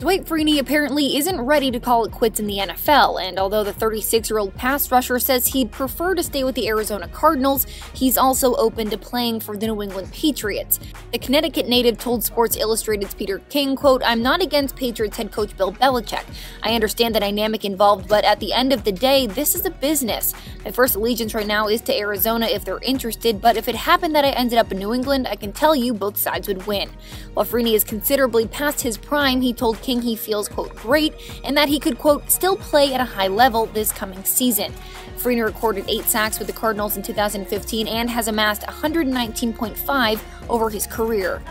Dwight Freeney apparently isn't ready to call it quits in the NFL, and although the 36 year old pass rusher says he'd prefer to stay with the Arizona Cardinals, he's also open to playing for the New England Patriots. The Connecticut native told Sports Illustrated's Peter King, quote, I'm not against Patriots head coach Bill Belichick. I understand the dynamic involved, but at the end of the day, this is a business. My first allegiance right now is to Arizona if they're interested, but if it happened that I ended up in New England, I can tell you both sides would win. While Freeney is considerably past his prime, he told King he feels, quote, great, and that he could, quote, still play at a high level this coming season. Freeney recorded eight sacks with the Cardinals in 2015 and has amassed 119.5 over his career.